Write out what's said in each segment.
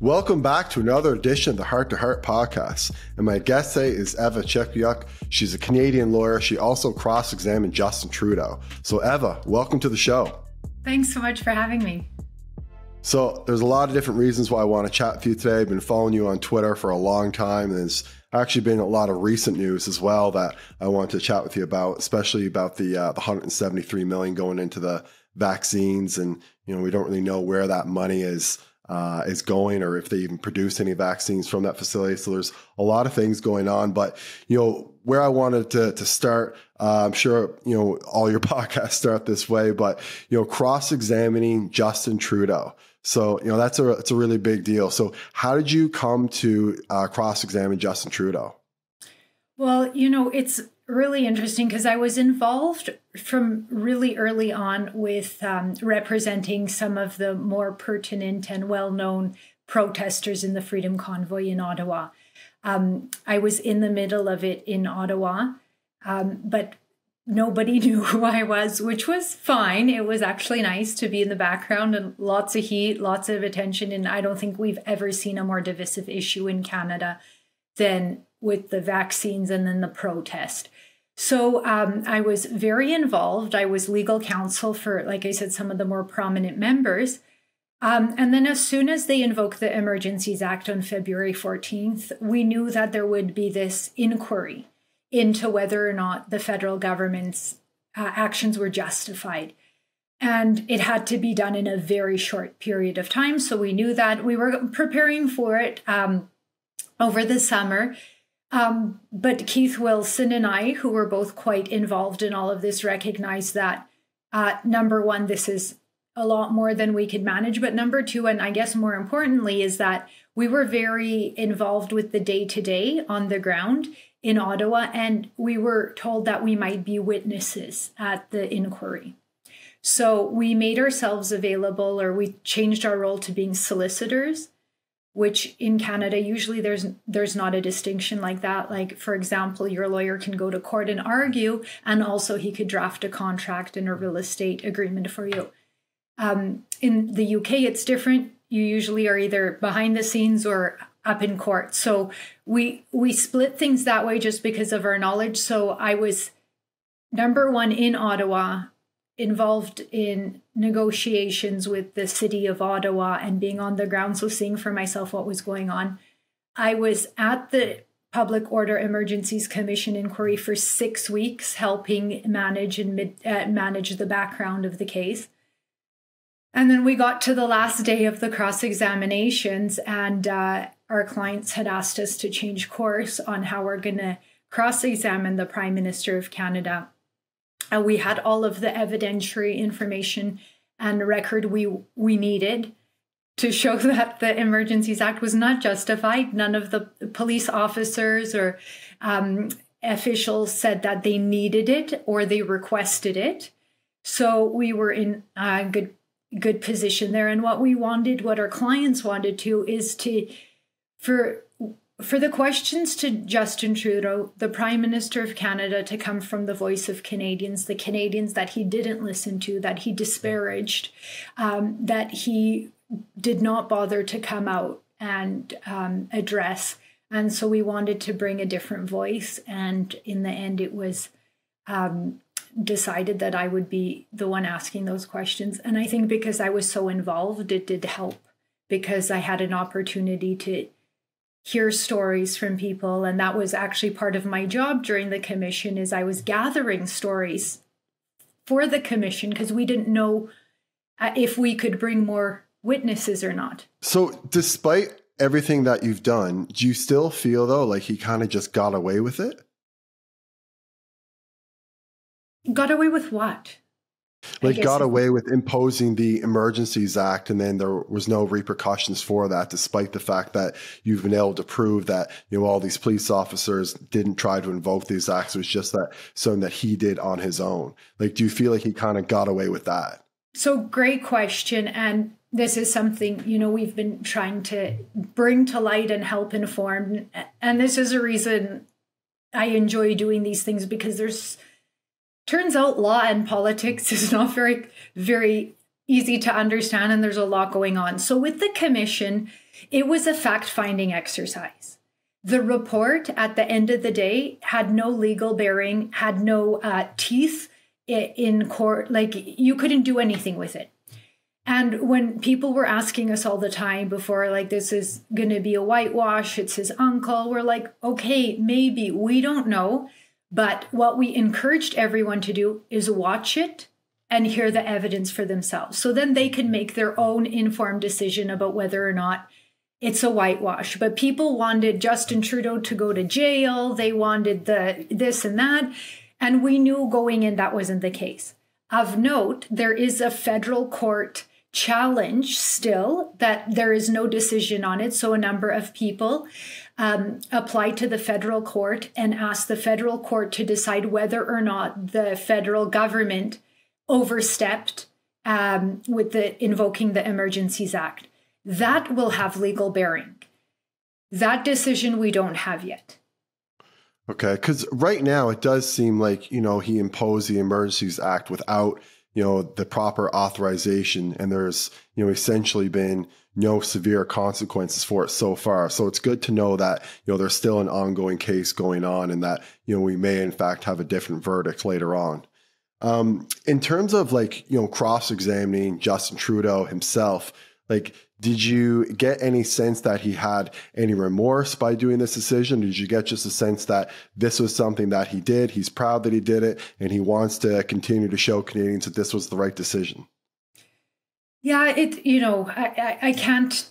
Welcome back to another edition of the Heart to Heart podcast. And my guest today is Eva Chipiuk. She's a Canadian lawyer. She also cross examined Justin Trudeau. So, Eva, welcome to the show. Thanks so much for having me. So, there's a lot of different reasons why I want to chat with you today. I've been following you on Twitter for a long time. And there's actually been a lot of recent news as well that I want to chat with you about, especially about the, uh, the 173 million going into the vaccines. And, you know, we don't really know where that money is uh, is going or if they even produce any vaccines from that facility. So there's a lot of things going on. But, you know, where I wanted to, to start, uh, I'm sure, you know, all your podcasts start this way, but, you know, cross examining Justin Trudeau. So, you know, that's a, it's a really big deal. So, how did you come to uh, cross examine Justin Trudeau? Well, you know, it's really interesting because I was involved from really early on with um, representing some of the more pertinent and well known protesters in the Freedom Convoy in Ottawa. Um, I was in the middle of it in Ottawa, um, but nobody knew who I was, which was fine. It was actually nice to be in the background and lots of heat, lots of attention. And I don't think we've ever seen a more divisive issue in Canada than with the vaccines and then the protest. So um, I was very involved. I was legal counsel for, like I said, some of the more prominent members. Um, and then, as soon as they invoked the Emergencies Act on February 14th, we knew that there would be this inquiry into whether or not the federal government's uh, actions were justified. And it had to be done in a very short period of time. So we knew that we were preparing for it um, over the summer. Um, but Keith Wilson and I, who were both quite involved in all of this, recognize that uh, number one, this is a lot more than we could manage. But number two, and I guess more importantly, is that we were very involved with the day to day on the ground in Ottawa, and we were told that we might be witnesses at the inquiry. So we made ourselves available, or we changed our role to being solicitors which in Canada usually there's there's not a distinction like that. Like for example your lawyer can go to court and argue and also he could draft a contract and a real estate agreement for you. Um, in the UK it's different. You usually are either behind the scenes or up in court. So we we split things that way just because of our knowledge. So I was number 1 in Ottawa involved in negotiations with the city of Ottawa and being on the ground, so seeing for myself what was going on. I was at the Public Order Emergencies Commission inquiry for six weeks, helping manage and mid, uh, manage the background of the case. And then we got to the last day of the cross examinations, and uh, our clients had asked us to change course on how we're going to cross examine the Prime Minister of Canada and we had all of the evidentiary information and record we we needed to show that the Emergencies Act was not justified. None of the police officers or um, officials said that they needed it or they requested it. So we were in a good good position there. And what we wanted, what our clients wanted to, is to for for the questions to Justin Trudeau, the Prime Minister of Canada, to come from the voice of Canadians, the Canadians that he didn't listen to, that he disparaged, um, that he did not bother to come out and um, address. And so we wanted to bring a different voice. And in the end, it was um, decided that I would be the one asking those questions. And I think because I was so involved, it did help because I had an opportunity to hear stories from people and that was actually part of my job during the commission is i was gathering stories for the commission because we didn't know uh, if we could bring more witnesses or not. So despite everything that you've done do you still feel though like he kind of just got away with it? Got away with what like got away with imposing the emergencies act and then there was no repercussions for that despite the fact that you've been able to prove that you know all these police officers didn't try to invoke these acts. It was just that something that he did on his own. Like do you feel like he kind of got away with that? So great question and this is something you know we've been trying to bring to light and help inform and this is a reason i enjoy doing these things because there's turns out law and politics is not very very easy to understand and there's a lot going on so with the commission It was a fact finding exercise. The report at the end of the day had no legal bearing, had no uh, teeth in court. Like you couldn't do anything with it. And when people were asking us all the time before, like, this is going to be a whitewash, it's his uncle, we're like, okay, maybe, we don't know. But what we encouraged everyone to do is watch it and hear the evidence for themselves. So then they can make their own informed decision about whether or not it's a whitewash. But people wanted Justin Trudeau to go to jail, they wanted the this and that. And we knew going in that wasn't the case. Of note, there is a federal court challenge still that there is no decision on it. So a number of people um, applied to the federal court and ask the federal court to decide whether or not the federal government overstepped um, with the invoking the Emergencies Act. That will have legal bearing. That decision we don't have yet. Okay, because right now it does seem like you know he imposed the Emergencies Act without you know the proper authorization and there's you know essentially been no severe consequences for it so far so it's good to know that you know there's still an ongoing case going on and that you know we may in fact have a different verdict later on um, in terms of like you know cross-examining justin trudeau himself like did you get any sense that he had any remorse by doing this decision? Did you get just a sense that this was something that he did? He's proud that he did it, and he wants to continue to show Canadians that this was the right decision. Yeah, it. You know, I, I, I can't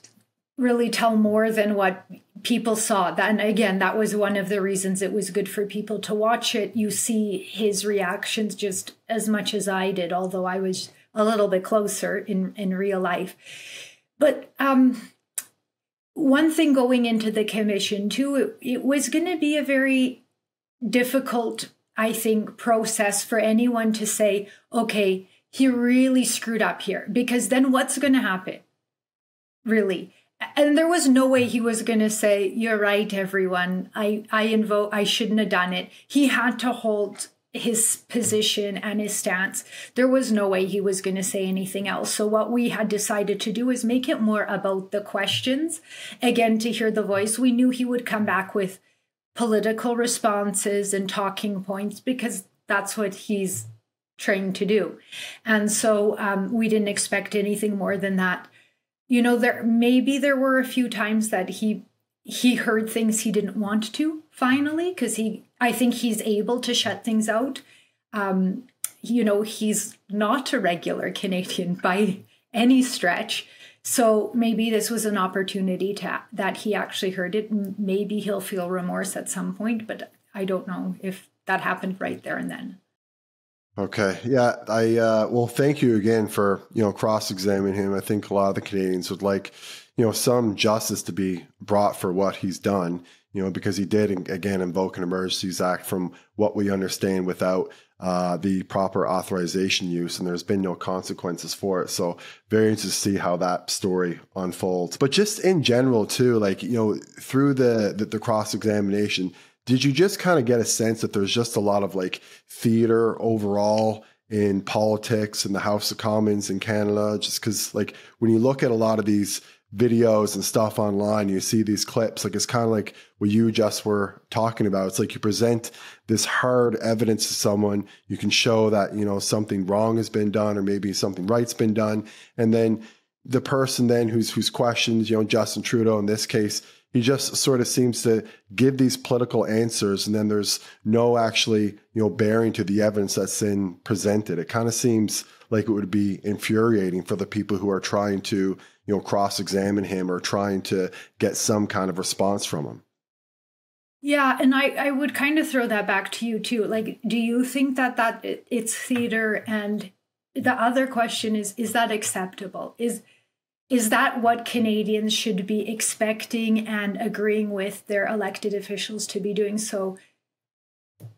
really tell more than what people saw. That, and again, that was one of the reasons it was good for people to watch it. You see his reactions just as much as I did, although I was a little bit closer in in real life but um, one thing going into the commission, too, it, it was going to be a very difficult, I think, process for anyone to say, okay, he really screwed up here. Because then what's going to happen? Really? And there was no way he was going to say, "You're right, everyone. I I invoke. I shouldn't have done it." He had to hold his position and his stance. There was no way he was going to say anything else. So, what we had decided to do is make it more about the questions. Again, to hear the voice, we knew he would come back with political responses and talking points because that's what he's trained to do. And so, um, we didn't expect anything more than that. You know, there maybe there were a few times that he he heard things he didn't want to finally because he i think he's able to shut things out um you know he's not a regular canadian by any stretch so maybe this was an opportunity to that he actually heard it maybe he'll feel remorse at some point but i don't know if that happened right there and then Okay. Yeah. I, uh, well, thank you again for, you know, cross examining him. I think a lot of the Canadians would like, you know, some justice to be brought for what he's done, you know, because he did, again, invoke an Emergencies Act from what we understand without uh, the proper authorization use, and there's been no consequences for it. So, very interested to see how that story unfolds. But just in general, too, like, you know, through the, the, the cross examination, did you just kind of get a sense that there's just a lot of like theater overall in politics in the House of Commons in Canada? Just because, like, when you look at a lot of these videos and stuff online, you see these clips, like, it's kind of like what you just were talking about. It's like you present this hard evidence to someone, you can show that, you know, something wrong has been done or maybe something right's been done. And then the person then who's who's questioned, you know, Justin Trudeau in this case, he just sort of seems to give these political answers and then there's no actually you know bearing to the evidence that's in presented. It kind of seems like it would be infuriating for the people who are trying to you know cross-examine him or trying to get some kind of response from him. Yeah and i i would kind of throw that back to you too. Like do you think that that it's theater? And the other question is is that acceptable? Is is that what Canadians should be expecting and agreeing with their elected officials to be doing so?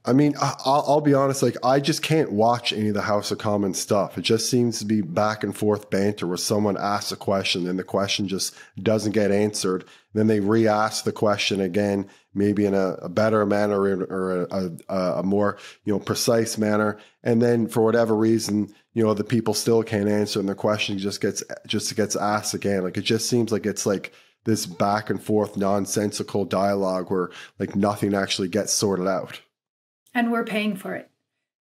I mean, I'll, be honest, like, I just can't watch any of the House of Commons stuff. It just seems to be back and forth banter where someone asks a question and the question just doesn't get answered. Then they re ask the question again, maybe in a, a better manner or, or a, a, a more, you know, precise manner. And then for whatever reason, you know the people still can't answer and the question just gets just gets asked again like it just seems like it's like this back and forth nonsensical dialogue where like nothing actually gets sorted out. And we're paying for it.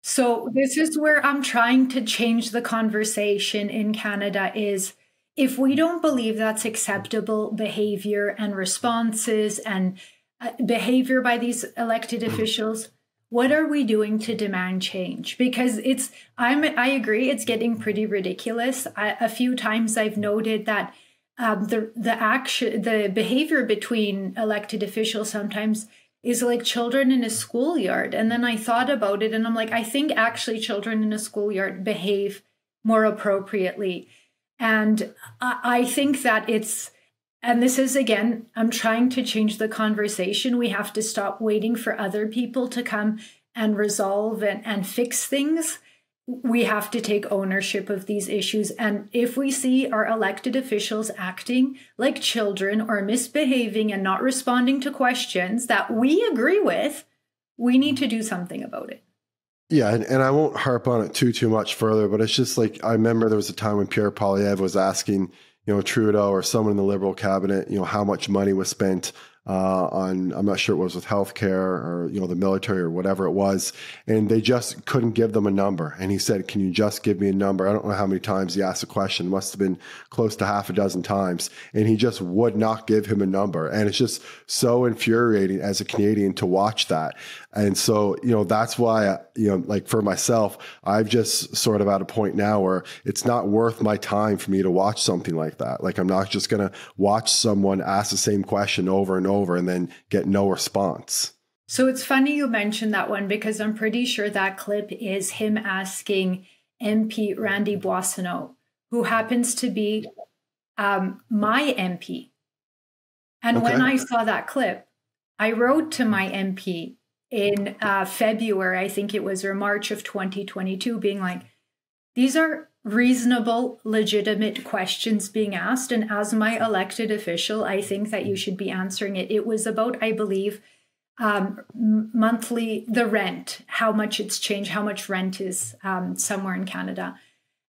So this is where I'm trying to change the conversation in Canada is if we don't believe that's acceptable behavior and responses and uh, behavior by these elected officials, what are we doing to demand change? Because it's I'm I agree it's getting pretty ridiculous. I, a few times I've noted that um, the the action the behavior between elected officials sometimes is like children in a schoolyard. And then I thought about it and I'm like, I think actually children in a schoolyard behave more appropriately. And I, I think that it's, and this is again, I'm trying to change the conversation. We have to stop waiting for other people to come and resolve and, and fix things we have to take ownership of these issues. And if we see our elected officials acting like children or misbehaving and not responding to questions that we agree with, we need to do something about it. Yeah, and, and I won't harp on it too too much further, but it's just like I remember there was a time when Pierre Poilievre was asking, you know, Trudeau or someone in the Liberal cabinet, you know, how much money was spent uh, on I'm not sure it was with healthcare or you know the military or whatever it was, and they just couldn't give them a number. And he said, "Can you just give me a number?" I don't know how many times he asked the question. It must have been close to half a dozen times, and he just would not give him a number. And it's just so infuriating as a Canadian to watch that. And so, you know, that's why, you know, like for myself, I've just sort of at a point now where it's not worth my time for me to watch something like that. Like, I'm not just going to watch someone ask the same question over and over and then get no response. So it's funny you mentioned that one because I'm pretty sure that clip is him asking MP Randy Boissonnault, who happens to be um, my MP. And okay. when I saw that clip, I wrote to my MP in uh, February, I think it was, or March of 2022, being like, these are reasonable, legitimate questions being asked. And as my elected official, I think that you should be answering it. It was about, I believe, um, monthly, the rent, how much it's changed, how much rent is um, somewhere in Canada.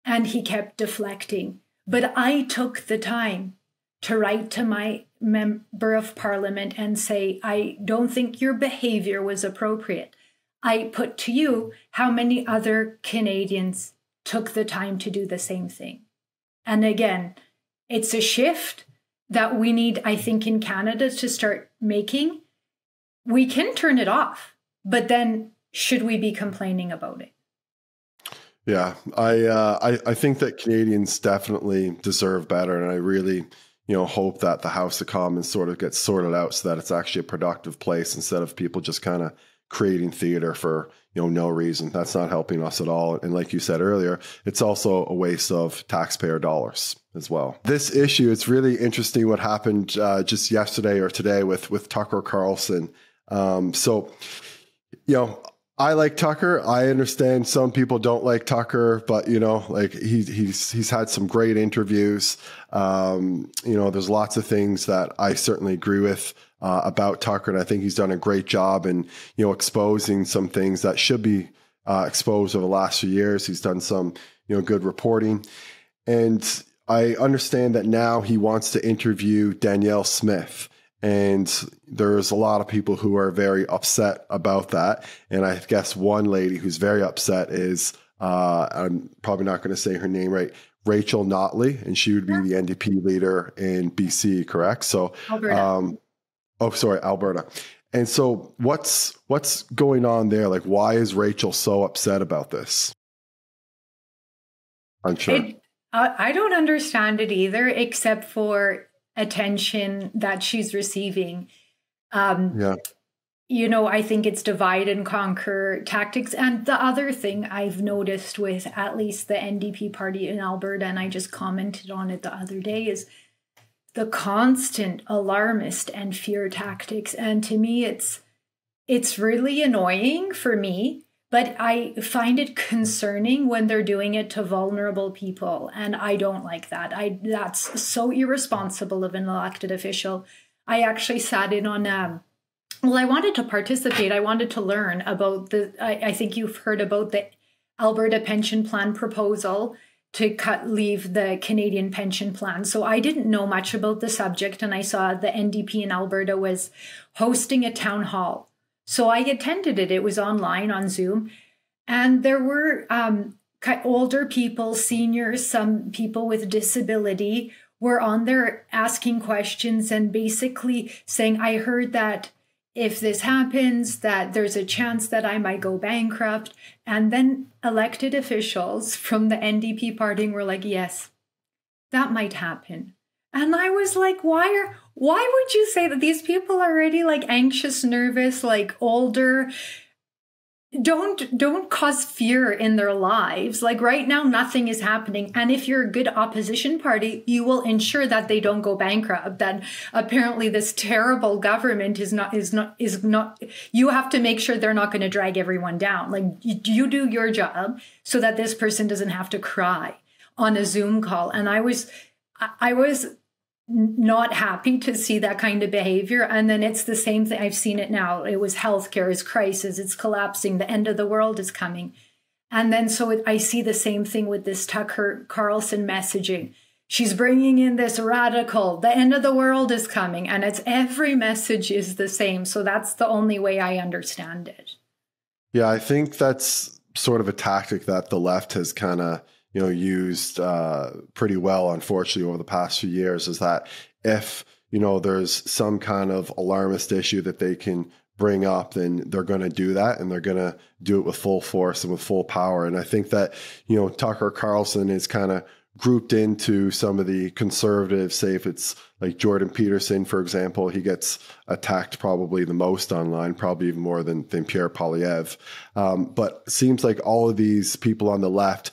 And he kept deflecting. But I took the time to write to my member of parliament and say, I don't think your behavior was appropriate. I put to you how many other Canadians took the time to do the same thing. And again, it's a shift that we need, I think, in Canada to start making. We can turn it off, but then should we be complaining about it? Yeah, I, uh, I I think that Canadians definitely deserve better, and I really you know, hope that the House of Commons sort of gets sorted out so that it's actually a productive place instead of people just kind of creating theater for you know no reason. That's not helping us at all. And like you said earlier, it's also a waste of taxpayer dollars as well. This issue, it's really interesting what happened uh, just yesterday or today with with Tucker Carlson. Um, so, you know, I like Tucker. I understand some people don't like Tucker, but you know, like he, he's he's had some great interviews. Um, you know, there's lots of things that I certainly agree with uh, about Tucker, and I think he's done a great job in you know exposing some things that should be uh, exposed over the last few years. He's done some you know good reporting, and I understand that now he wants to interview Danielle Smith. And there's a lot of people who are very upset about that. And I guess one lady who's very upset is, uh, I'm probably not going to say her name right, Rachel Notley, and she would be the NDP leader in BC, correct? So, um, oh, sorry, Alberta. And so, what's what's going on there? Like, why is Rachel so upset about this? I'm sure. It, I don't understand it either, except for attention that she's receiving. Um, yeah. You know, I think it's divide and conquer tactics. And the other thing I've noticed with at least the NDP party in Alberta, and I just commented on it the other day, is the constant alarmist and fear tactics. And to me, it's it's really annoying for me but I find it concerning when they're doing it to vulnerable people, and I don't like that. I that's so irresponsible of an elected official. I actually sat in on um, well, I wanted to participate. I wanted to learn about the. I, I think you've heard about the Alberta pension plan proposal to cut leave the Canadian pension plan. So I didn't know much about the subject and I saw the NDP in Alberta was hosting a town hall. So I attended it. It was online on Zoom and there were um, older people, seniors, some people with disability were on there asking questions and basically saying, I heard that if this happens, that there's a chance that I might go bankrupt. And then elected officials from the NDP party were like, yes, that might happen. And I was like, why are why would you say that these people are already like anxious, nervous, like older? don't don't cause fear in their lives. Like right now nothing is happening. And if you're a good opposition party you will ensure that they don't go bankrupt. That apparently this terrible government is not is not is not you have to make sure they're not going to drag everyone down. Like you, you do your job so that this person doesn't have to cry on a zoom call. And i was i was not happy to see that kind of behavior. And then it's the same thing. I've seen it now. It was healthcare is crisis. It's collapsing. The end of the world is coming. And then so it, I see the same thing with this Tucker Carlson messaging. She's bringing in this radical, the end of the world is coming. And it's every message is the same. So that's the only way I understand it. Yeah, I think that's sort of a tactic that the left has kind of you know used uh, pretty well, unfortunately, over the past few years. Is that if you know there's some kind of alarmist issue that they can bring up, then they're going to do that, and they're going to do it with full force and with full power. And I think that you know Tucker Carlson is kind of grouped into some of the conservatives. Say if it's like Jordan Peterson, for example, he gets attacked probably the most online, probably even more than, than Pierre Poilievre. Um, but seems like all of these people on the left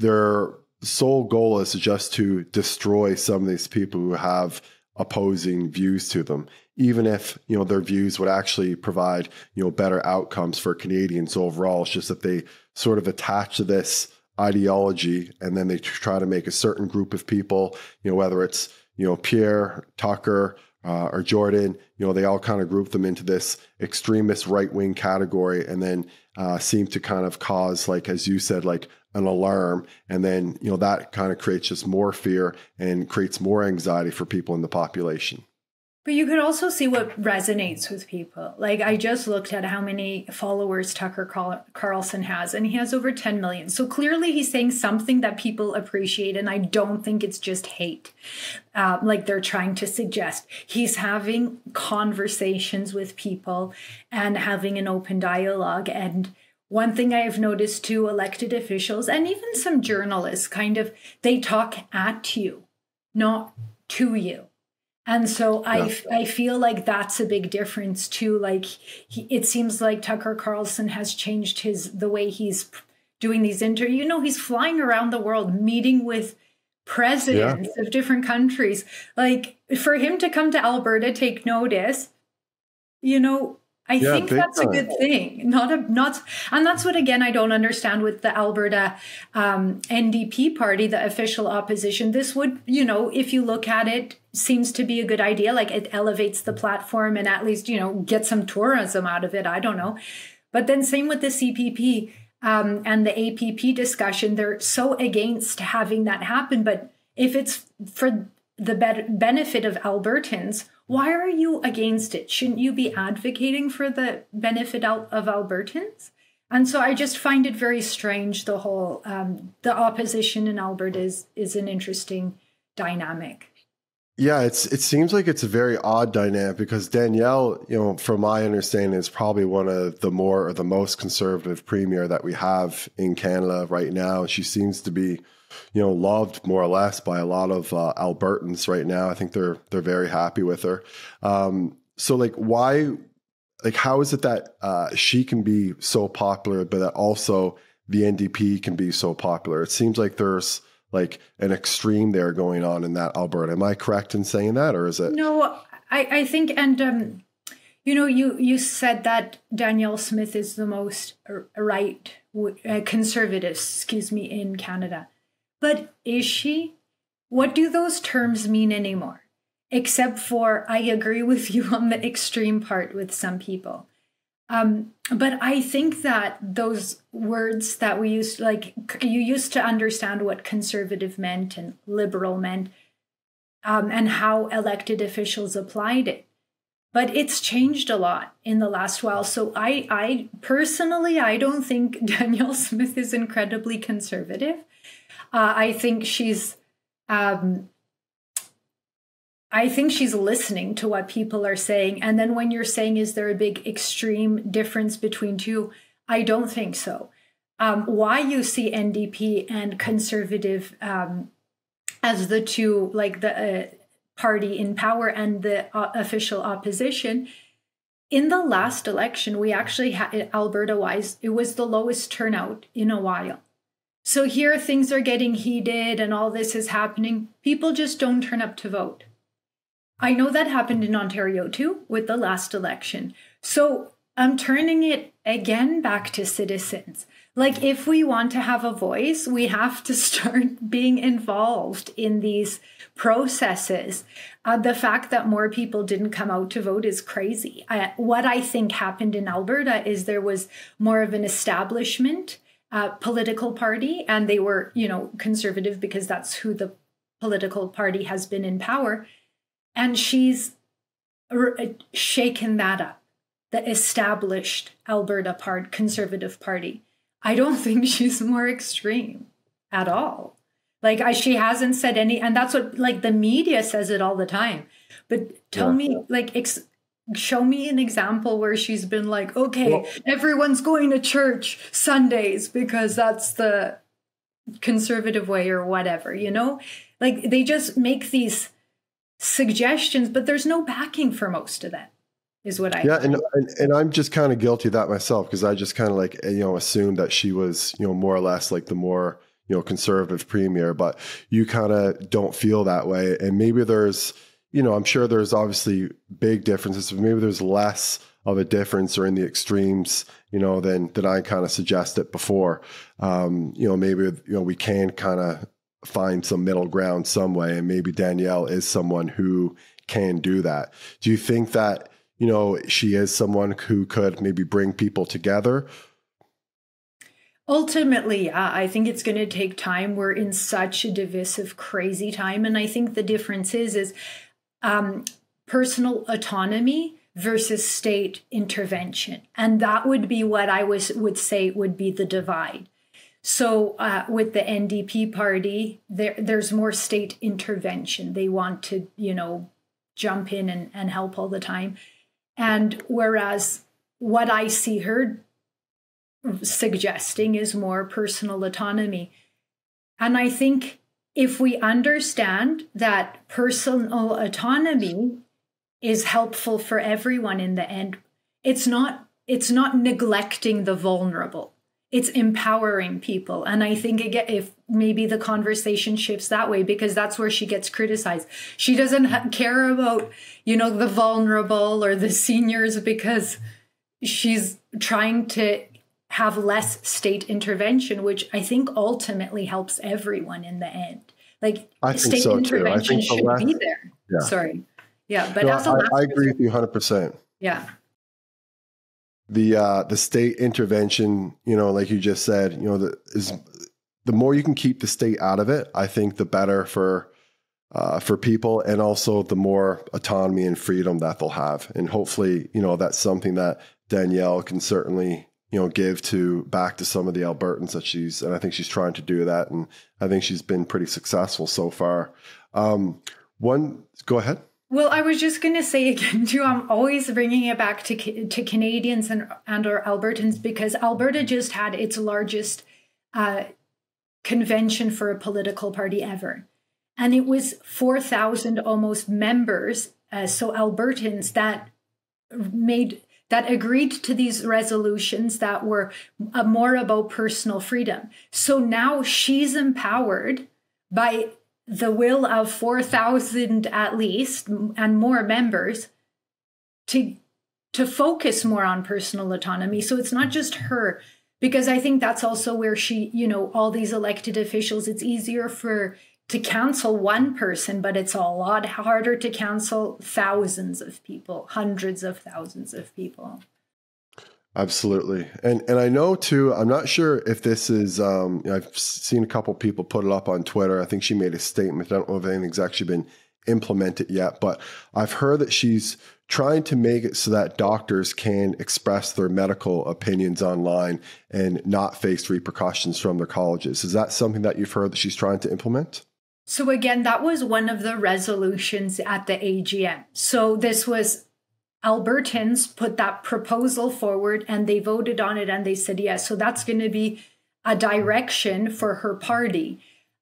their sole goal is just to destroy some of these people who have opposing views to them even if you know their views would actually provide you know better outcomes for Canadians overall. It's just that they sort of attach to this ideology and then they try to make a certain group of people you know whether it's you know Pierre Tucker uh, or Jordan you know they all kind of group them into this extremist right wing category and then uh, seem to kind of cause like as you said like an alarm. And then you know that kind of creates just more fear and creates more anxiety for people in the population but you could also see what resonates with people. Like i just looked at how many followers tucker carlson has and he has over 10 million. So clearly he's saying something that people appreciate and i don't think it's just hate um, like they're trying to suggest. He's having conversations with people and having an open dialogue. And one thing I have noticed to elected officials and even some journalists kind of they talk at you, not to you. And so yeah. I, I feel like that's a big difference too. Like he, it seems like Tucker Carlson has changed his the way he's doing these interviews. You know, he's flying around the world meeting with presidents yeah. of different countries. Like for him to come to Alberta, take notice, you know, I yeah, think that's time. a good thing. Not a not, and that's what again I don't understand with the Alberta um, NDP party, the official opposition. This would, you know, if you look at it, seems to be a good idea. Like it elevates the platform and at least you know get some tourism out of it. I don't know, but then same with the CPP um, and the APP discussion. They're so against having that happen, but if it's for the benefit of Albertans why are you against it? Shouldn't you be advocating for the benefit of Albertans? And so I just find it very strange. The whole um, the opposition in Alberta is is an interesting dynamic. Yeah, it's it seems like it's a very odd dynamic because Danielle, you know, from my understanding, is probably one of the more or the most conservative premier that we have in Canada right now. She seems to be you know, loved more or less by a lot of uh, Albertans right now. I think they're they're very happy with her. Um, so, like, why, like, how is it that uh, she can be so popular, but that also the NDP can be so popular? It seems like there's like an extreme there going on in that Alberta. Am I correct in saying that, or is it? No, I I think and. Um, you know, you you said that Danielle Smith is the most right uh, conservative, excuse me, in Canada. But is she? What do those terms mean anymore? Except for, I agree with you on the extreme part with some people. Um, but I think that those words that we used, like you used to understand what conservative meant and liberal meant, um, and how elected officials applied it. But it's changed a lot in the last while. So I, I personally, I don't think Danielle Smith is incredibly conservative. Uh, I think she's um, I think she's listening to what people are saying. And then when you're saying, is there a big extreme difference between two? I don't think so. Um, why you see NDP and conservative um, as the two, like the uh, party in power and the uh, official opposition. In the last election, we actually had Alberta wise, it was the lowest turnout in a while. So here things are getting heated and all this is happening. People just don't turn up to vote. I know that happened in Ontario too with the last election. So I'm turning it again back to citizens. Like, if we want to have a voice, we have to start being involved in these processes. Uh, the fact that more people didn't come out to vote is crazy. I, what I think happened in Alberta is there was more of an establishment uh, political party, and they were, you know, conservative because that's who the political party has been in power. And she's uh, shaken that up, the established Alberta part, conservative party. I don't think she's more extreme at all. Like I, she hasn't said any, and that's what like the media says it all the time. But tell yeah. me, like, ex- show me an example where she's been like, okay, well, everyone's going to church Sundays because that's the conservative way or whatever, you know? Like they just make these suggestions, but there's no backing for most of that. Is what I yeah, and, and, and I'm just kind of guilty of that myself because I just kind of like you know assumed that she was you know more or less like the more you know conservative premier, but you kind of don't feel that way, and maybe there's you know, I'm sure there's obviously big differences. Maybe there's less of a difference or in the extremes, you know, than than I kind of suggested before. Um, you know, maybe you know we can kind of find some middle ground some way, and maybe Danielle is someone who can do that. Do you think that you know she is someone who could maybe bring people together? Ultimately, yeah, I think it's going to take time. We're in such a divisive, crazy time, and I think the difference is is um, personal autonomy versus state intervention. And that would be what I was would say would be the divide. So uh, with the NDP party, there there's more state intervention. They want to, you know, jump in and, and help all the time. And whereas what I see her suggesting is more personal autonomy. And I think if we understand that personal autonomy is helpful for everyone in the end it's not it's not neglecting the vulnerable. It's empowering people. And i think again if maybe the conversation shifts that way because that's where she gets criticized. She doesn't care about you know the vulnerable or the seniors because she's trying to have less state intervention, which I think ultimately helps everyone in the end. Like I state so intervention should less, be there. Yeah. Sorry. Yeah, but no, I, I agree with you 100%. Yeah. The uh, the state intervention, you know, like you just said, you know, the, is the more you can keep the state out of it, I think the better for uh, for people, and also the more autonomy and freedom that they'll have. And hopefully, you know, that's something that Danielle can certainly you know give to back to some of the Albertans that she's and I think she's trying to do that and I think she's been pretty successful so far. Um, one, go ahead. Well, I was just going to say again too. I'm always bringing it back to to Canadians and and or Albertans because Alberta just had its largest uh, convention for a political party ever, and it was four thousand almost members. Uh, so Albertans that made that agreed to these resolutions that were uh, more about personal freedom. So now she's empowered by the will of 4,000 at least and more members to to focus more on personal autonomy. So it's not just her because I think that's also where she, you know, all these elected officials it's easier for to cancel one person, but it's a lot harder to cancel thousands of people, hundreds of thousands of people. Absolutely, and and I know too. I'm not sure if this is. Um, I've seen a couple people put it up on Twitter. I think she made a statement. I don't know if anything's actually been implemented yet, but I've heard that she's trying to make it so that doctors can express their medical opinions online and not face repercussions from their colleges. Is that something that you've heard that she's trying to implement? So again, that was one of the resolutions at the AGM. So this was Albertans put that proposal forward and they voted on it and they said yes. So that's going to be a direction for her party.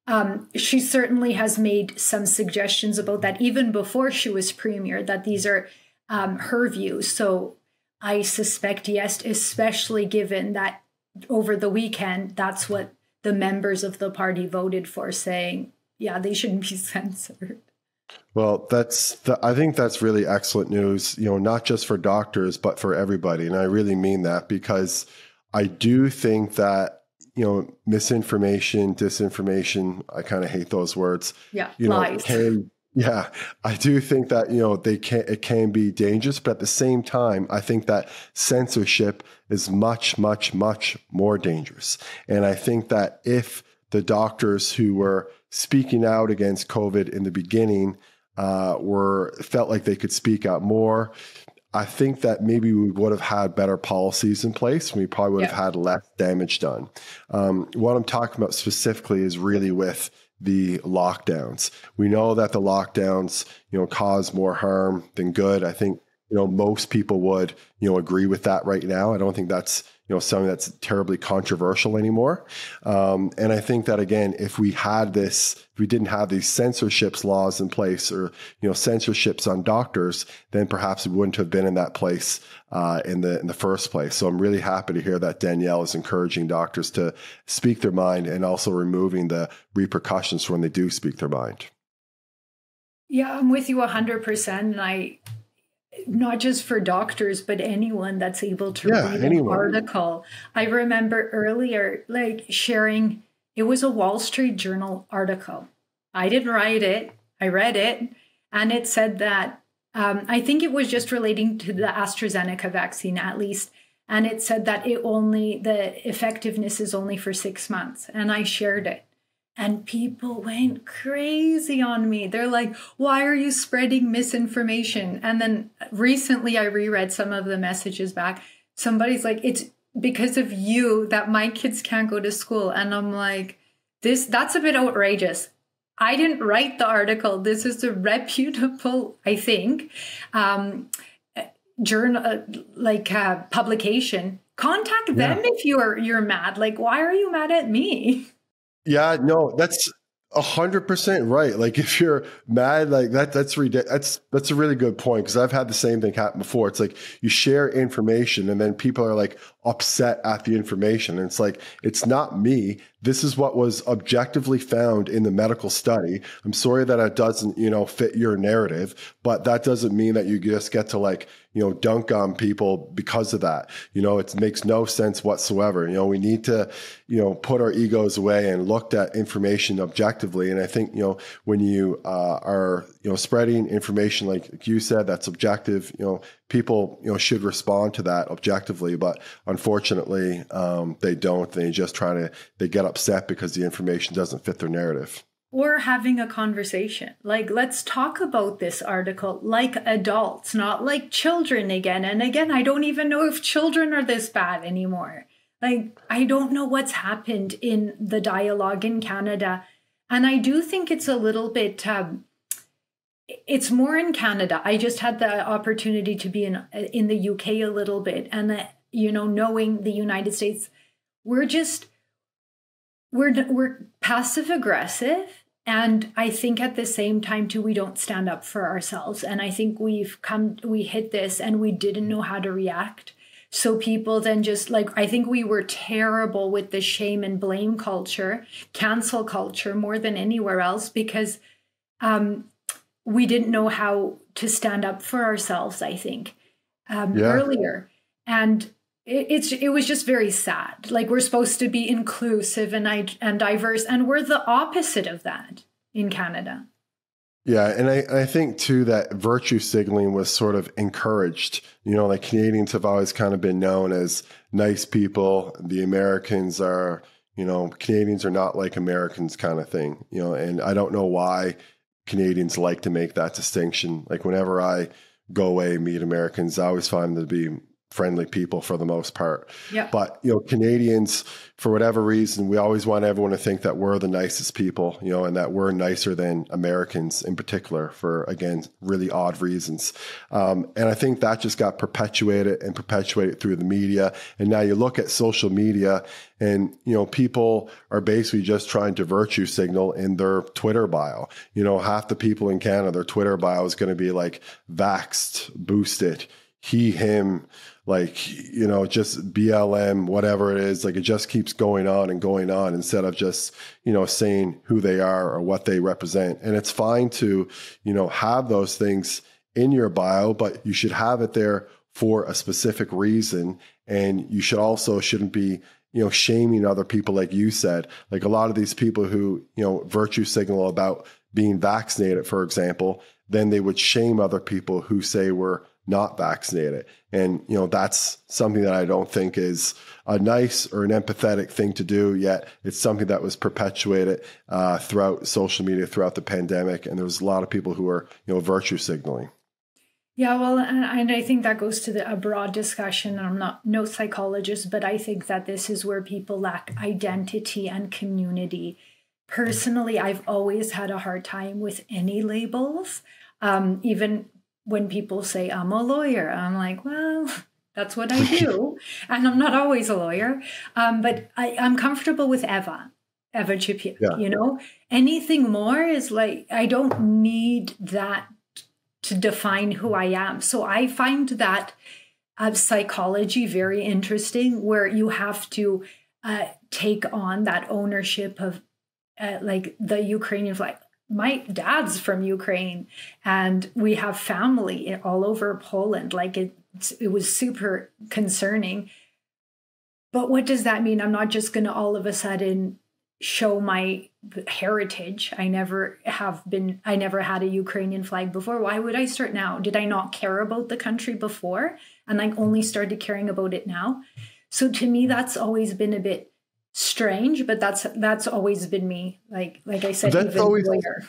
Um, she certainly has made some suggestions about that even before she was premier, that these are um, her views. So I suspect yes, especially given that over the weekend, that's what the members of the party voted for, saying, yeah, they shouldn't be censored. Well, that's the, I think that's really excellent news, you know, not just for doctors, but for everybody. And I really mean that because I do think that, you know, misinformation, disinformation, I kind of hate those words. Yeah. You lies. know, can yeah, I do think that, you know, they can it can be dangerous, but at the same time, I think that censorship is much, much, much more dangerous. And I think that if the doctors who were speaking out against COVID in the beginning uh, were felt like they could speak out more. I think that maybe we would have had better policies in place. And we probably would yeah. have had less damage done. Um, what I'm talking about specifically is really with the lockdowns. We know that the lockdowns, you know, cause more harm than good. I think you know most people would you know agree with that right now. I don't think that's you know something that's terribly controversial anymore. Um, and I think that again, if we had this, if we didn't have these censorships laws in place, or you know censorships on doctors, then perhaps we wouldn't have been in that place uh, in the in the first place. So I'm really happy to hear that Danielle is encouraging doctors to speak their mind and also removing the repercussions when they do speak their mind. Yeah, I'm with you 100%. And I not just for doctors, but anyone that's able to yeah, read anyone. an article. I remember earlier, like sharing, it was a Wall Street Journal article. I didn't write it, I read it, and it said that um, I think it was just relating to the AstraZeneca vaccine, at least. And it said that it only, the effectiveness is only for six months. And I shared it. And people went crazy on me. They're like, why are you spreading misinformation? And then recently I reread some of the messages back. Somebody's like, it's because of you that my kids can't go to school. And I'm like, this, that's a bit outrageous. I didn't write the article. This is a reputable, I think, um, journal, uh, like uh, publication. Contact them yeah. if you're you're mad. Like, why are you mad at me? Yeah, no, that's a hundred percent right. Like if you're mad, like that, that's. That's that's a really good point because I've had the same thing happen before. It's like you share information and then people are like upset at the information, and it's like it's not me. This is what was objectively found in the medical study. I'm sorry that it doesn't, you know, fit your narrative, but that doesn't mean that you just get to like you know, dunk on people because of that. You know, it makes no sense whatsoever. You know, we need to, you know, put our egos away and look at information objectively. And I think, you know, when you uh, are, you know, spreading information like you said, that's objective, you know, people, you know, should respond to that objectively. But unfortunately, um, they don't. They just try to, they get upset because the information doesn't fit their narrative or having a conversation. Like, let's talk about this article like adults, not like children again. And again, I don't even know if children are this bad anymore. Like, I don't know what's happened in the dialogue in Canada. And I do think it's a little bit, um, it's more in Canada. I just had the opportunity to be in in the UK a little bit, and you know, knowing the United States, we're just we're we're passive aggressive and i think at the same time too we don't stand up for ourselves and i think we've come we hit this and we didn't know how to react so people then just like i think we were terrible with the shame and blame culture cancel culture more than anywhere else because um we didn't know how to stand up for ourselves i think um yeah. earlier and it, it's it was just very sad. Like we're supposed to be inclusive and and diverse, and we're the opposite of that in Canada. Yeah, and I, I think too that virtue signaling was sort of encouraged. You know, like Canadians have always kind of been known as nice people. The Americans are, you know, Canadians are not like Americans kind of thing. You know, and I don't know why Canadians like to make that distinction. Like whenever I go away and meet Americans, I always find them to be friendly people for the most part. Yeah. But you know, Canadians, for whatever reason, we always want everyone to think that we're the nicest people, you know, and that we're nicer than Americans in particular for again really odd reasons. Um, and I think that just got perpetuated and perpetuated through the media. And now you look at social media, and you know, people are basically just trying to virtue signal in their Twitter bio. You know, half the people in Canada, their Twitter bio is going to be like vaxed, boosted he, him, like, you know, just BLM, whatever it is. Like it just keeps going on and going on instead of just, you know, saying who they are or what they represent. And it's fine to, you know, have those things in your bio, but you should have it there for a specific reason. And you should also shouldn't be, you know, shaming other people, like you said. Like a lot of these people who, you know, virtue signal about being vaccinated, for example, then they would shame other people who say we're not vaccinated. And, you know, that's something that I don't think is a nice or an empathetic thing to do, yet it's something that was perpetuated uh, throughout social media, throughout the pandemic. And there was a lot of people who were, you know, virtue signaling. Yeah, well, and I think that goes to the, a broad discussion. I'm not no psychologist, but I think that this is where people lack identity and community. Personally, I've always had a hard time with any labels. Um, even when people say I'm a lawyer, I'm like, well, that's what I do, and I'm not always a lawyer. Um, but I, am comfortable with Eva, Eva Chipiuk. Yeah. You know, anything more is like I don't need that to define who I am. So I find that uh, psychology very interesting, where you have to uh, take on that ownership of uh, like the Ukrainian flag my dad's from Ukraine and we have family all over Poland. Like it, it was super concerning. But what does that mean? I'm not just going to all of a sudden show my heritage. I never have been, I never had a Ukrainian flag before. Why would I start now? Did I not care about the country before? And I only started caring about it now. So to me, that's always been a bit strange, but that's that's always been me. Like like I said, that's always lawyer.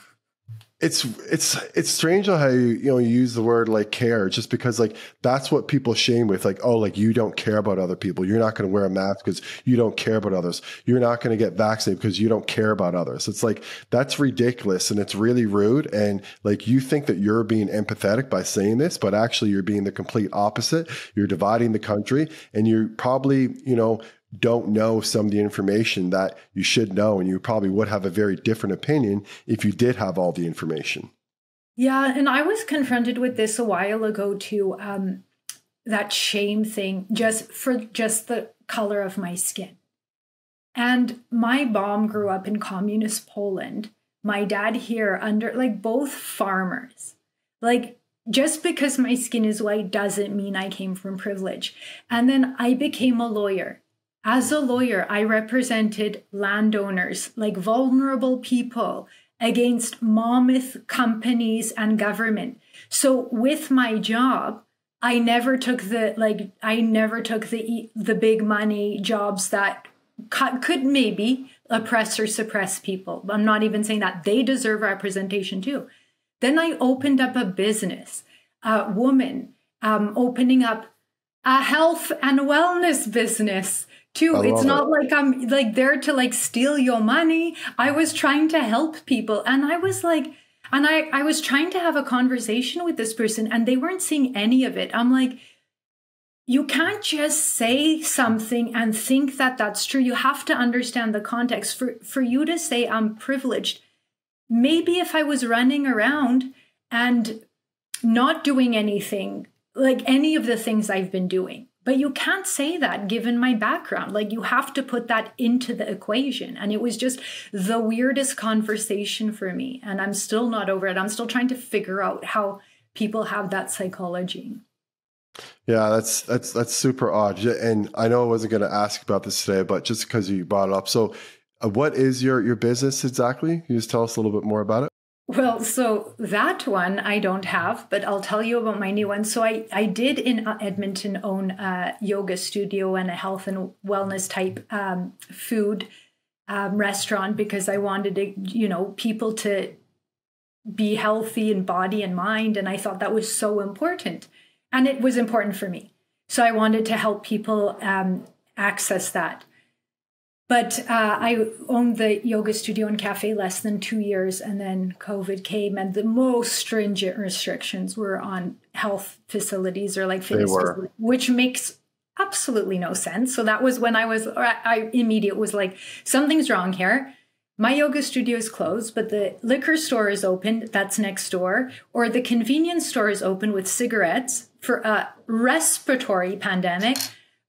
It's it's it's strange how you you know you use the word like care just because like that's what people shame with like oh like you don't care about other people you're not going to wear a mask because you don't care about others you're not going to get vaccinated because you don't care about others it's like that's ridiculous and it's really rude and like you think that you're being empathetic by saying this but actually you're being the complete opposite you're dividing the country and you're probably you know don't know some of the information that you should know. And you probably would have a very different opinion if you did have all the information. Yeah. And I was confronted with this a while ago too. Um, that shame thing just for just the color of my skin. And my mom grew up in communist Poland. My dad here under like both farmers. Like just because my skin is white doesn't mean I came from privilege. And then I became a lawyer. As a lawyer, I represented landowners, like vulnerable people, against mammoth companies and government. So with my job, I never took the like I never took the the big money jobs that could maybe oppress or suppress people. I'm not even saying that they deserve representation too. Then I opened up a business, a woman um, opening up a health and wellness business too. It's not it. like I'm like there to like steal your money. I was trying to help people and I was like and I I was trying to have a conversation with this person and they weren't seeing any of it. I'm like you can't just say something and think that that's true. You have to understand the context. For for you to say I'm privileged, maybe if I was running around and not doing anything like any of the things I've been doing, but you can't say that given my background. Like you have to put that into the equation. And it was just the weirdest conversation for me. And I'm still not over it. I'm still trying to figure out how people have that psychology. Yeah, that's that's that's super odd. And I know I wasn't going to ask about this today, but just because you brought it up, so uh, what is your your business exactly? Can you just tell us a little bit more about it? Well, so that one I don't have, but I'll tell you about my new one. So I, I did in Edmonton own a yoga studio and a health and wellness type um, food um, restaurant because I wanted to, you know, people to be healthy in body and mind. And I thought that was so important. And it was important for me. So I wanted to help people um, access that. But uh, I owned the yoga studio and cafe less than two years, and then COVID came, and the most stringent restrictions were on health facilities or like fitness, which makes absolutely no sense. So that was when I was, I immediate was like, something's wrong here. My yoga studio is closed, but the liquor store is open. That's next door. Or the convenience store is open with cigarettes for a respiratory pandemic,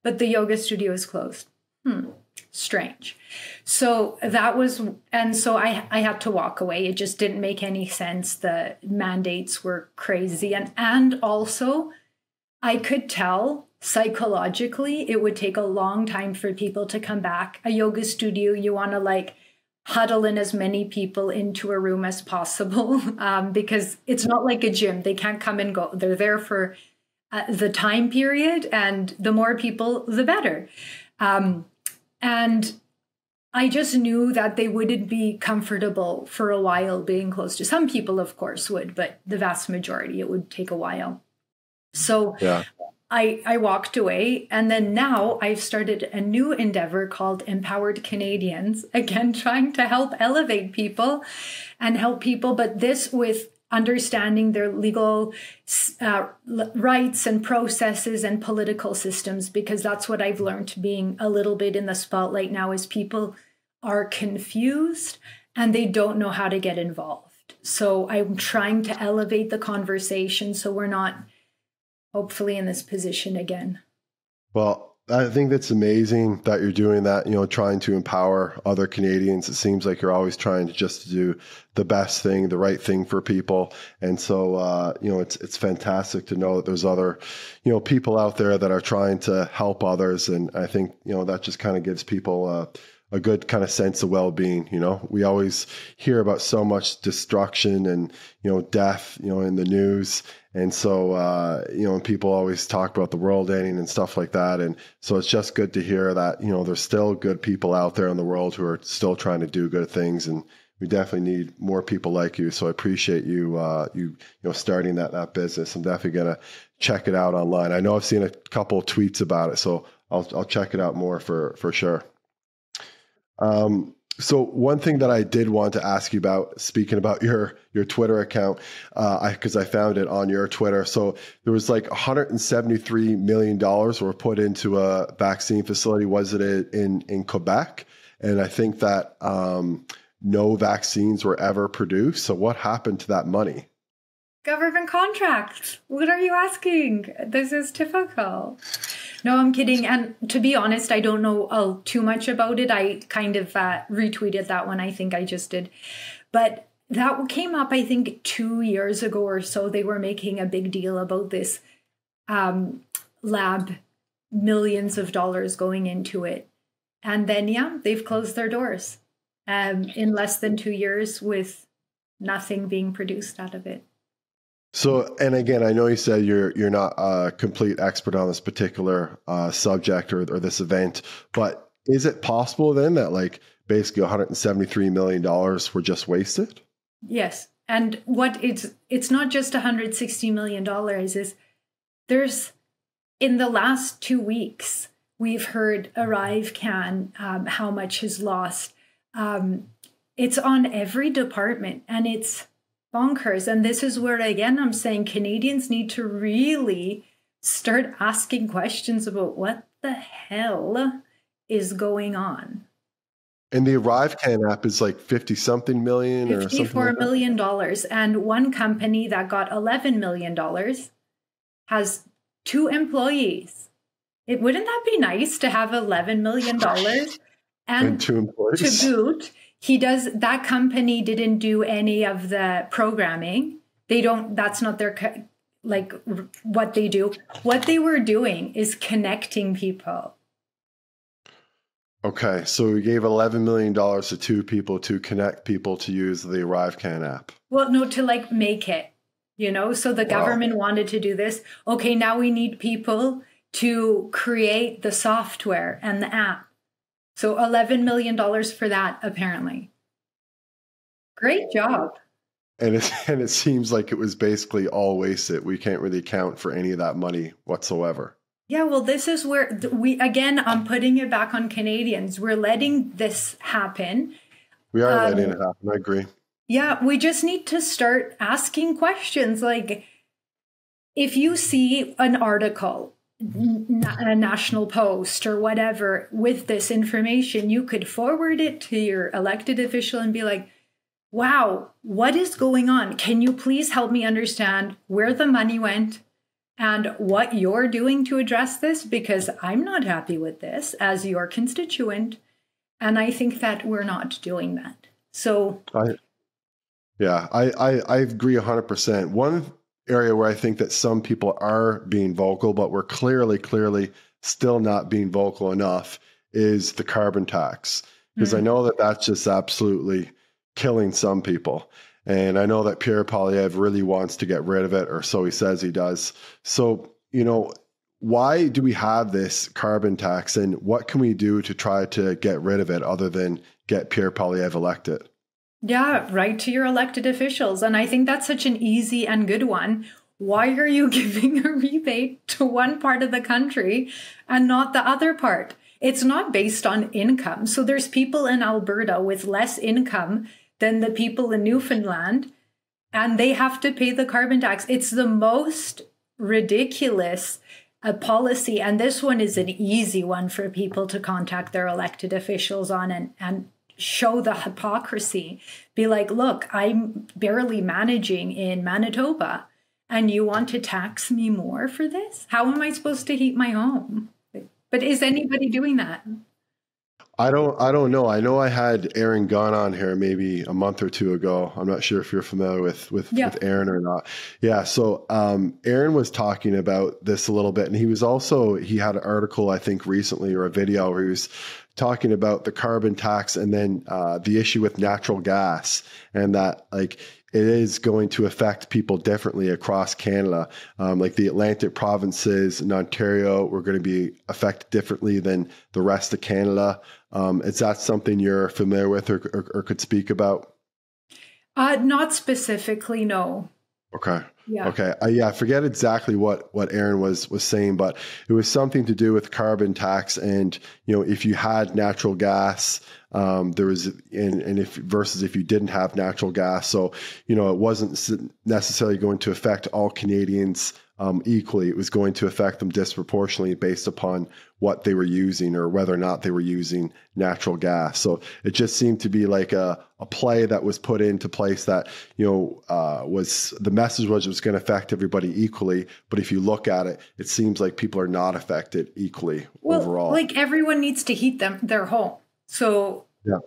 but the yoga studio is closed. Hmm strange. So that was, and so I, I had to walk away. It just didn't make any sense. The mandates were crazy. And, and also, I could tell psychologically it would take a long time for people to come back. A yoga studio, you want to like huddle in as many people into a room as possible um, because it's not like a gym. They can't come and go. They're there for uh, the time period, and the more people, the better. Um, and I just knew that they wouldn't be comfortable for a while being close to some people, of course, would, but the vast majority, it would take a while. So yeah. I, I walked away. And then now I've started a new endeavor called Empowered Canadians, again, trying to help elevate people and help people, but this with understanding their legal uh, rights and processes and political systems because that's what i've learned being a little bit in the spotlight now is people are confused and they don't know how to get involved. So i'm trying to elevate the conversation so we're not hopefully in this position again. Well I think that's amazing that you're doing that, you know, trying to empower other Canadians. It seems like you're always trying to just do the best thing, the right thing for people. And so, uh, you know, it's, it's fantastic to know that there's other, you know, people out there that are trying to help others. And I think, you know, that just kind of gives people, uh, a good kind of sense of well-being you know? We always hear about so much destruction and you know death you know in the news. And so uh, you know people always talk about the world ending and stuff like that. And so it's just good to hear that you know there's still good people out there in the world who are still trying to do good things. And we definitely need more people like you. So i appreciate you uh, you you know starting that that business. I'm definitely to check it out online. I know i've seen a couple of tweets about it so I'll, I'll check it out more for for sure um, so one thing that I did want to ask you about, speaking about your your Twitter account, because uh, I, I, found it on your Twitter. So there was like 173 million dollars were put into a vaccine facility. Was it in in Quebec? And I think that um, no vaccines were ever produced. So what happened to that money? Government contracts. What are you asking? This is typical. No, I'm kidding. And to be honest, I don't know oh, too much about it. I kind of uh, retweeted that one. I think I just did. But that came up, I think, two years ago or so. They were making a big deal about this um, lab, millions of dollars going into it. And then, yeah, they've closed their doors um, in less than two years with nothing being produced out of it. So, and again, I know you said you're you're not a complete expert on this particular uh, subject or, or this event, but is it possible then that like basically 173 million dollars were just wasted? Yes, and what it's it's not just 160 million dollars. Is there's in the last two weeks we've heard ArriveCan um, how much is lost. Um, it's on every department, and it's bonkers. And this is where, again, I'm saying Canadians need to really start asking questions about what the hell is going on. And the ArriveCan app is like 50 something million or something. like million dollars. And one company that got $11 million has two employees. It wouldn't that be nice to have $11 million and, and two employees to boot? He does that company didn't do any of the programming they don't that's not their like what they do what they were doing is connecting people Okay, so we gave $11 million to two people to connect people to use the ArriveCan app. Well, no, to like make it, you know? So the wow. government wanted to do this. Okay, now we need people to create the software and the app. So $11 million for that, apparently. Great job. And it, and it seems like it was basically all wasted. We can't really account for any of that money whatsoever. Yeah, well, this is where we, again, I'm putting it back on Canadians. We're letting this happen. We are um, letting it happen. I agree. Yeah, we just need to start asking questions. Like, if you see an article, a National Post or whatever, with this information, you could forward it to your elected official and be like, wow, what is going on? Can you please help me understand where the money went? and what you're doing to address this because I'm not happy with this as your constituent. And I think that we're not doing that. So, I, yeah, I, I, I agree 100%. One area where I think that some people are being vocal, but we're clearly, clearly still not being vocal enough is the carbon tax. Because mm-hmm. I know that that's just absolutely killing some people. And I know that Pierre Poilievre really wants to get rid of it, or so he says he does. So, you know, why do we have this carbon tax and what can we do to try to get rid of it other than get Pierre Poilievre elected? Yeah, right to your elected officials. And I think that's such an easy and good one. Why are you giving a rebate to one part of the country and not the other part? It's not based on income. So there's people in Alberta with less income than the people in Newfoundland, and they have to pay the carbon tax. It's the most ridiculous uh, policy, and this one is an easy one for people to contact their elected officials on and and show the hypocrisy. Be like, look, I'm barely managing in Manitoba, and you want to tax me more for this? How am I supposed to heat my home? But is anybody doing that? I don't I don't know. I know I had Aaron Gunn on here maybe a month or two ago. I'm not sure if you're familiar with with, yeah. with Aaron or not. Yeah. So um, Aaron was talking about this a little bit, and he was also he had an article I think recently or a video where he was talking about the carbon tax and then uh, the issue with natural gas and that like it is going to affect people differently across Canada. Um, like the Atlantic provinces and Ontario, we're going to be affected differently than the rest of Canada. Um, is that something you're familiar with or, or, or could speak about? Uh, not specifically, no. Okay. Yeah. Okay. Uh, yeah. I forget exactly what what Aaron was was saying, but it was something to do with carbon tax, and you know, if you had natural gas, um, there was, and, and if versus if you didn't have natural gas, so you know, it wasn't necessarily going to affect all Canadians um, equally. It was going to affect them disproportionately based upon what they were using or whether or not they were using natural gas. So it just seemed to be like a, a play that was put into place that, you know, uh, was the message was it was going to affect everybody equally. But if you look at it, it seems like people are not affected equally well, overall. Like everyone needs to heat them their home. So yeah.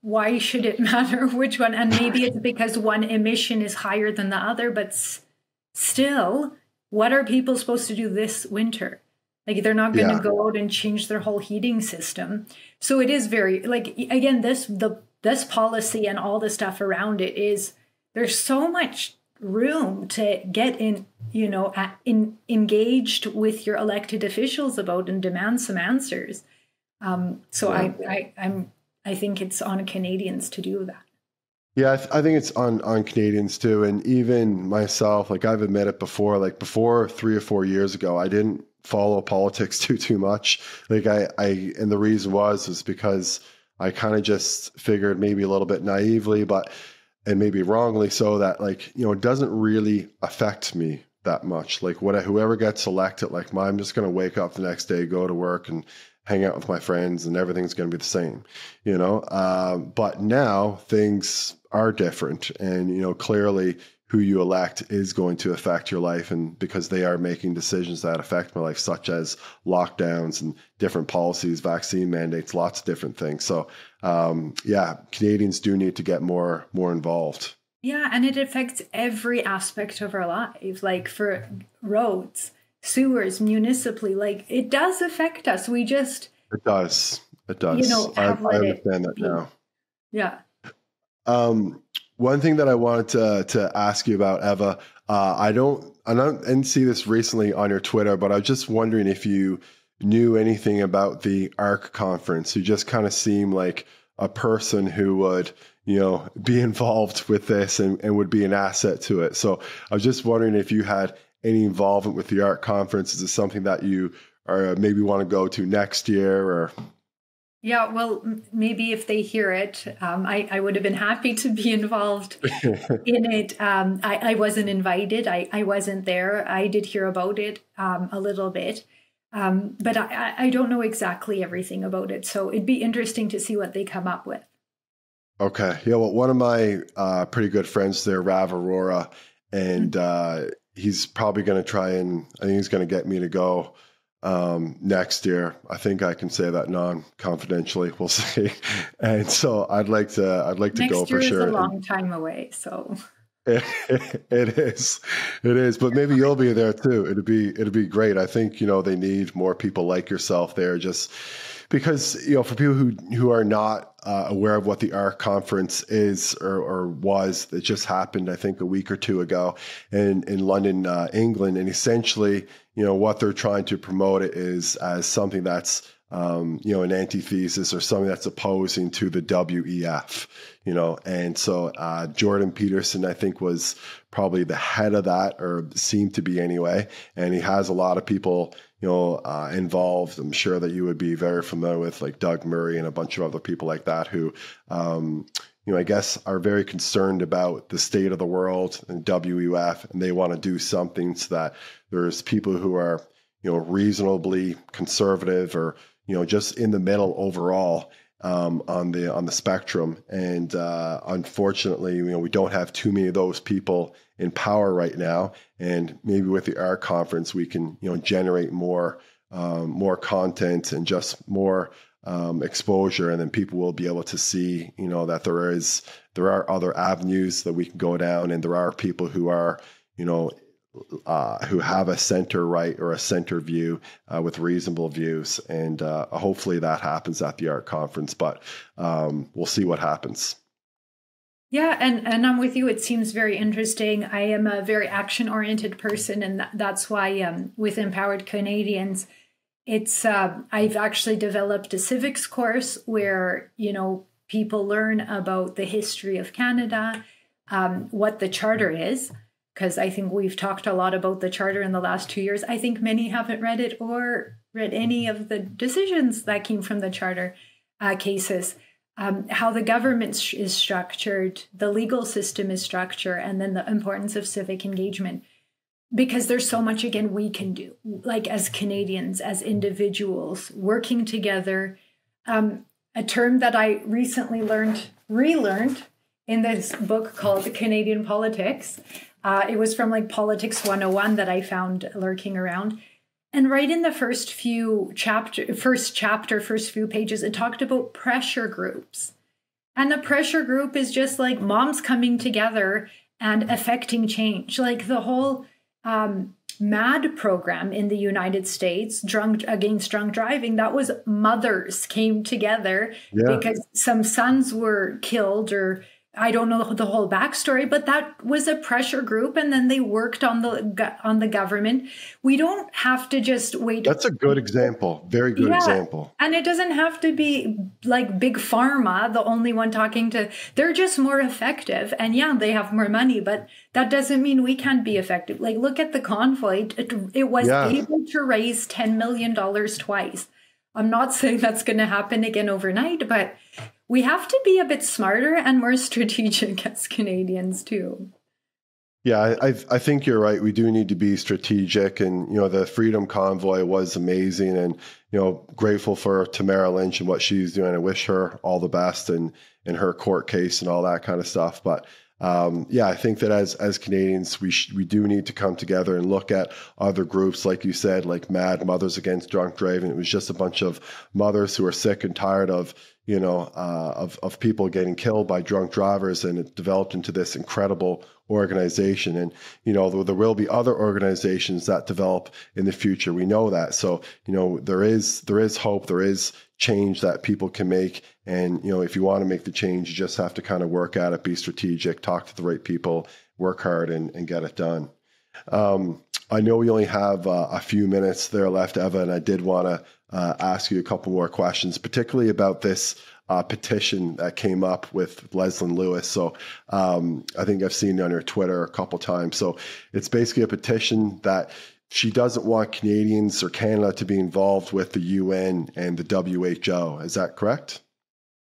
Why should it matter which one? And maybe it's because one emission is higher than the other, but still, what are people supposed to do this winter? Like they're not going to yeah. go out and change their whole heating system. So it is very like again this the this policy and all the stuff around it is there's so much room to get in you know at, in engaged with your elected officials about and demand some answers. Um, so yeah. I, I I'm I think it's on Canadians to do that. Yeah, I, th- I, think it's on on Canadians too, and even myself. Like I've admitted before, like before three or four years ago, I didn't follow politics too too much. Like I, I and the reason was was because I kind of just figured maybe a little bit naively, but and maybe wrongly so that like you know it doesn't really affect me that much. Like what whoever gets elected, like I'm just gonna wake up the next day, go to work, and hang out with my friends and everything's going to be the same, you know. Um, but now things are different, and you know clearly who you elect is going to affect your life, and because they are making decisions that affect my life, such as lockdowns and different policies, vaccine mandates, lots of different things. So um, yeah, Canadians do need to get more more involved. Yeah, and it affects every aspect of our life. Like for roads, sewers municipally like it does affect us we just It does. It does. You know, I, I understand that now. Yeah. Um, one thing that I wanted to to ask you about, Eva, uh, I don't I don't didn't see this recently on your Twitter, but I was just wondering if you knew anything about the ARC conference. You just kind of seem like a person who would, you know, be involved with this and, and would be an asset to it. So I was just wondering if you had any involvement with the ARC conference. Is it something that you or maybe want to go to next year or yeah, well, maybe if they hear it, um, I, I, would have been happy to be involved in it. Um, I, I, wasn't invited. I, I wasn't there. I did hear about it um, a little bit, um, but I, I don't know exactly everything about it. So it'd be interesting to see what they come up with. Okay. Yeah. Well, one of my uh, pretty good friends there, Rav Arora, and mm-hmm. uh, he's probably going to try and I think he's going to get me to go um, next year. I think I can say that non-confidentially. We'll see. And so I'd like to. I'd like to next go for sure. Next year is a long time away, so. It, it is, it is, but maybe you'll be there too. It'd be, it'd be great. I think you know they need more people like yourself there, just because you know for people who who are not uh, aware of what the ARC conference is or, or, was, it just happened I think a week or two ago in in London, uh, England, and essentially you know what they're trying to promote it is as something that's um, you know an antithesis or something that's opposing to the WEF, you know, and so uh, Jordan Peterson I think was probably the head of that or seemed to be anyway, and he has a lot of people know uh, involved. I'm sure that you would be very familiar with like Doug Murray and a bunch of other people like that who. Um, you know, I guess are very concerned about the state of the world and WEF, and they want to do something so that there's people who are, you know, reasonably conservative or, you know, just in the middle overall um, on the on the spectrum. And uh, unfortunately, you know, we don't have too many of those people in power right now. And maybe with the ARC conference, we can, you know, generate more um, more content and just more um, exposure, and then people will be able to see, you know, that there is there are other avenues that we can go down, and there are people who are, you know, uh, who have a center right or a center view uh, with reasonable views, and uh, hopefully that happens at the ARC conference. But um, we'll see what happens. Yeah, and and I'm with you. It seems very interesting. I am a very action oriented person, and that's why um, with Empowered Canadians it's uh, I've actually developed a civics course where you know people learn about the history of Canada, um, what the charter is, because I think we've talked a lot about the charter in the last two years. I think many haven't read it or read any of the decisions that came from the charter uh, cases. Um, how the government is structured, the legal system is structured, and then the importance of civic engagement because there's so much again we can do like as canadians as individuals working together um, a term that i recently learned relearned in this book called The canadian politics uh, it was from like politics 101 that i found lurking around. And right in the first few chapter first chapter first few pages it talked about pressure groups. And a pressure group is just like moms coming together and affecting change. Like the whole um, MAD program in the United States, drunk against drunk driving, that was mothers came together yeah. because some sons were killed or I don't know the whole backstory, but that was a pressure group, and then they worked on the on the government. We don't have to just wait. That's a good example. Very good yeah. example. And it doesn't have to be like big pharma, the only one talking to. They're just more effective, and yeah, they have more money, but that doesn't mean we can't be effective. Like look at the convoy; it, it was yeah. able to raise ten million dollars twice. I'm not saying that's going to happen again overnight, but we have to be a bit smarter and more strategic as Canadians too. Yeah, I, I think you're right. We do need to be strategic, and you know the Freedom Convoy was amazing, and you know grateful for Tamara Lich and what she's doing. I wish her all the best in in her court case and all that kind of stuff. But um, yeah, I think that as as Canadians, we sh- we do need to come together and look at other groups, like you said, like Mad Mothers Against Drunk Driving. It was just a bunch of mothers who are sick and tired of you know, uh, of of people getting killed by drunk drivers, and it developed into this incredible organization. And you know, there, there, will be other organizations that develop in the future. We know that. So you know, there is there is hope. There is change that people can make. And, you know, if you want to make the change, you just have to kind of work at it, be strategic, talk to the right people, work hard, and, and get it done. Um, I know we only have uh, a few minutes there left, Eva, and I did want to uh, ask you a couple more questions, particularly about this uh, petition that came up with Leslyn Lewis. So um, I think I've seen it on her Twitter a couple times. So it's basically a petition that she doesn't want Canadians or Canada to be involved with the UN and the WHO. Is that correct?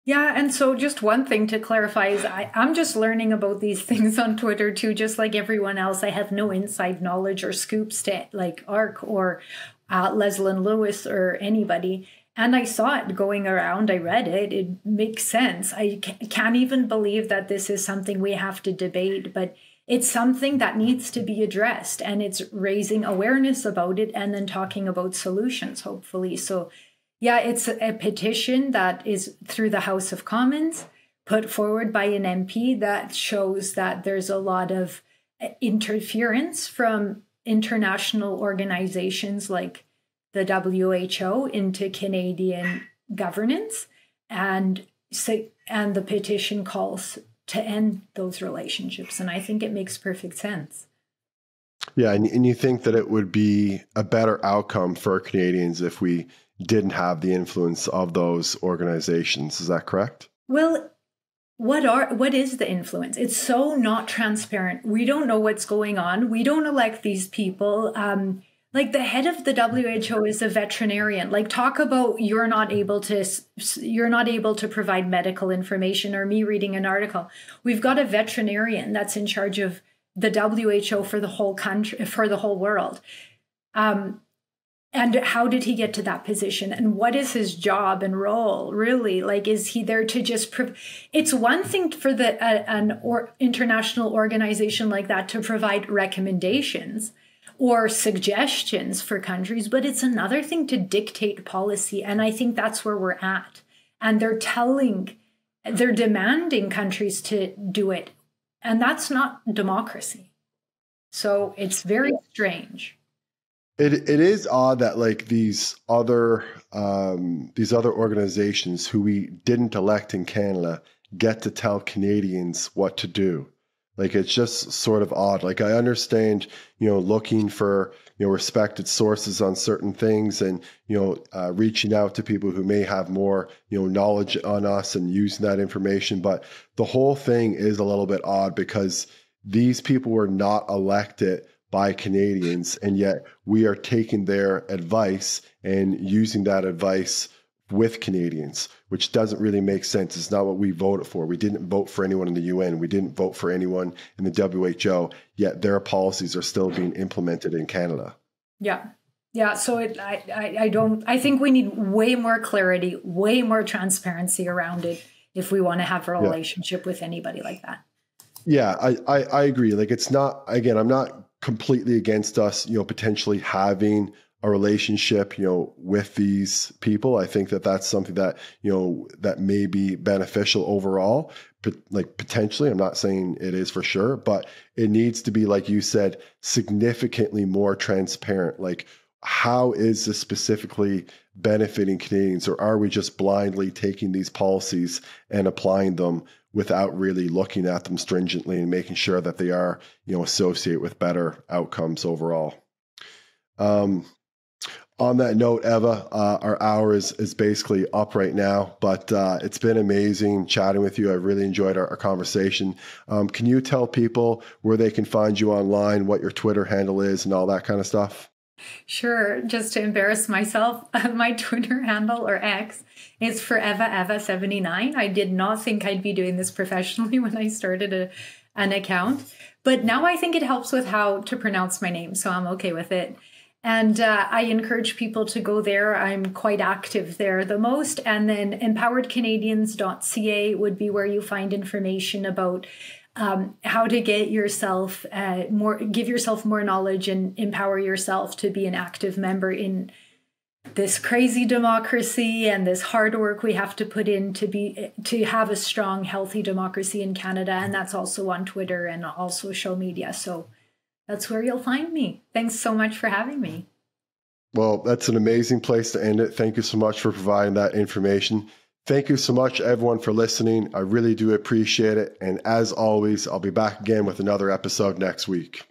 Yeah, and so just one thing to clarify is I, I'm just learning about these things on Twitter too, just like everyone else. I have no inside knowledge or scoops to like ARC or uh, Leslyn Lewis or anybody. And I saw it going around. I read it. It makes sense. I can't even believe that this is something we have to debate, but it's something that needs to be addressed. And it's raising awareness about it and then talking about solutions, hopefully. So yeah, it's a petition that is through the House of Commons put forward by an MP that shows that there's a lot of uh, interference from international organizations like the WHO into Canadian governance and say and the petition calls to end those relationships and I think it makes perfect sense. Yeah, and, and you think that it would be a better outcome for Canadians if we didn't have the influence of those organizations. Is that correct? Well, what are what is the influence? It's so not transparent. We don't know what's going on. We don't elect these people. Um, like the head of the WHO is a veterinarian. Like talk about you're not able to you're not able to provide medical information or me reading an article. We've got a veterinarian that's in charge of the WHO for the whole country for the whole world. Um, and how did he get to that position? And what is his job and role really? Like is he there to just prov- it's one thing for the uh, an or international organization like that to provide recommendations or suggestions for countries but it's another thing to dictate policy. And i think that's where we're at. And they're telling they're demanding countries to do it. And that's not democracy. So it's very strange it it is odd that like these other um, these other organizations who we didn't elect in Canada get to tell Canadians what to do. Like it's just sort of odd. Like I understand, you know, looking for you know respected sources on certain things, and you know, uh, reaching out to people who may have more you know knowledge on us and using that information. But the whole thing is a little bit odd because these people were not elected by Canadians, and yet we are taking their advice and using that advice with Canadians, which doesn't really make sense. It's not what we voted for. We didn't vote for anyone in the UN. We didn't vote for anyone in the WHO, yet their policies are still being implemented in Canada. Yeah. Yeah, so it, I, I, I don't. I think we need way more clarity, way more transparency around it if we want to have a relationship yeah. with anybody like that. Yeah, I, I, I agree. Like it's not. Again, I'm not completely against us, you know, potentially having a relationship, you know, with these people. I think that that's something that, you know, that may be beneficial overall. But like potentially, I'm not saying it is for sure, but it needs to be, like you said, significantly more transparent. Like, how is this specifically benefiting Canadians, or are we just blindly taking these policies and applying them without really looking at them stringently and making sure that they are, you know, associate with better outcomes overall. Um, on that note, Eva, uh, our hour is, is basically up right now, but uh, it's been amazing chatting with you. I really enjoyed our, our conversation. Um, can you tell people where they can find you online, what your Twitter handle is, and all that kind of stuff? Sure. Just to embarrass myself, my Twitter handle or X is forever ever 79. I did not think I'd be doing this professionally when I started a, an account, but now I think it helps with how to pronounce my name, so I'm okay with it. And uh, I encourage people to go there. I'm quite active there the most. And then empoweredcanadians.ca would be where you find information about um, how to get yourself uh, more, give yourself more knowledge and empower yourself to be an active member in this crazy democracy and this hard work we have to put in to be to have a strong healthy democracy in Canada and that's also on Twitter and all social media so that's where you'll find me thanks so much for having me Well, that's an amazing place to end it. Thank you so much for providing that information. Thank you so much, everyone, for listening. I really do appreciate it. And as always, I'll be back again with another episode next week.